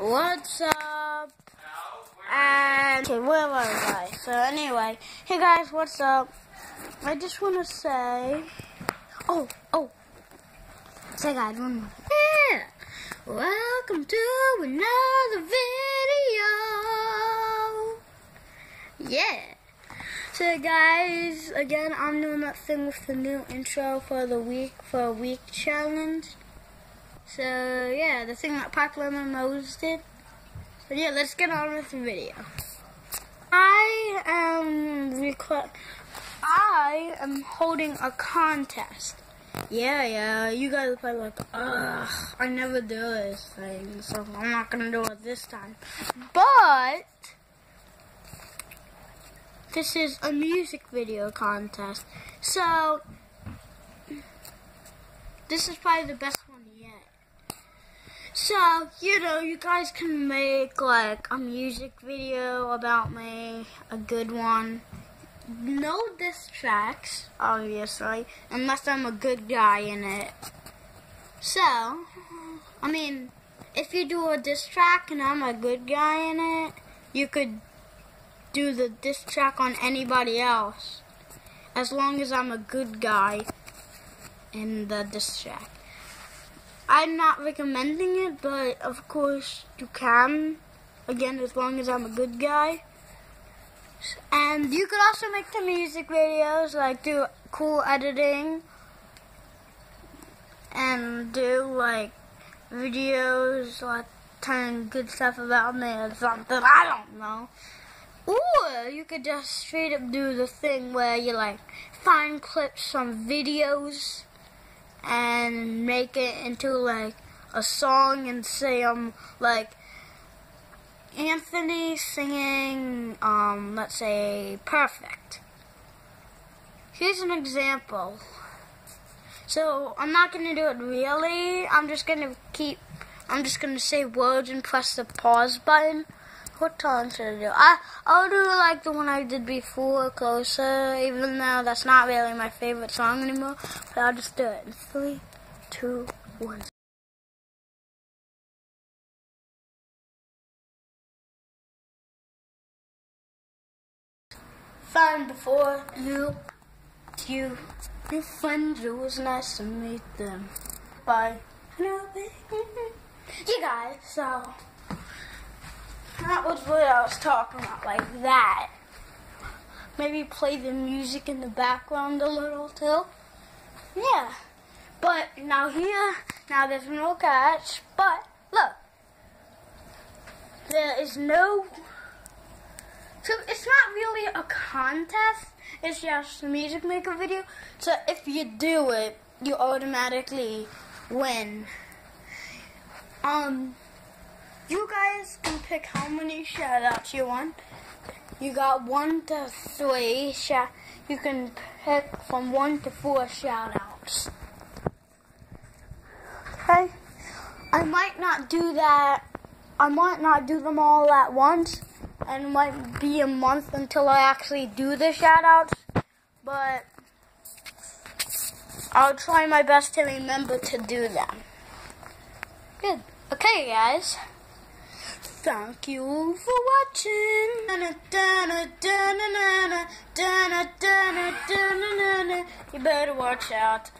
What's up? And okay, where I? So anyway, hey guys, what's up? I just want to say, oh, oh, say guys, one more. Yeah. Welcome to another video. Yeah. So guys, again, I'm doing that thing with the new intro for the week for a week challenge. So yeah, the thing that PopularMMOs did. So yeah, let's get on with the video. I am I am holding a contest. Yeah, yeah, you guys are probably like, ugh, I never do this thing, so I'm not gonna do it this time. But this is a music video contest. So this is probably the best one yet. So, you know, you guys can make like a music video about me, a good one. No diss tracks, obviously, unless I'm a good guy in it. So, I mean, if you do a diss track and I'm a good guy in it, you could do the diss track on anybody else. As long as I'm a good guy in the diss track. I'm not recommending it, but of course you can. Again, as long as I'm a good guy. And you could also make the music videos, like do cool editing. And do like videos, like telling good stuff about me or something. I don't know. Or you could just straight up do the thing where you like find clips from videos and make it into like a song and say um like Anthony singing um let's say perfect. Here's an example. So I'm not gonna do it really. I'm just gonna keep I'm just gonna say words and press the pause button. What time should I do? I, I'll do like the one I did before, Closer, even though that's not really my favorite song anymore. But I'll just do it in three, two, one. Fine before you, you, your friends, it was nice to meet them. Bye. You guys, so that was what I was talking about, like that. Maybe play the music in the background a little too. Yeah. But now here, now there's no catch, but look. There is no, so it's not really a contest, it's just a music maker video. So if you do it, you automatically win. Um, you guys can pick how many shoutouts you want. You got one to three. Shout you can pick from one to four shoutouts. Okay? I might not do that. I might not do them all at once. And it might be a month until I actually do the shoutouts. But I'll try my best to remember to do them. Good. Okay, guys. Thank you for watching. You better watch out.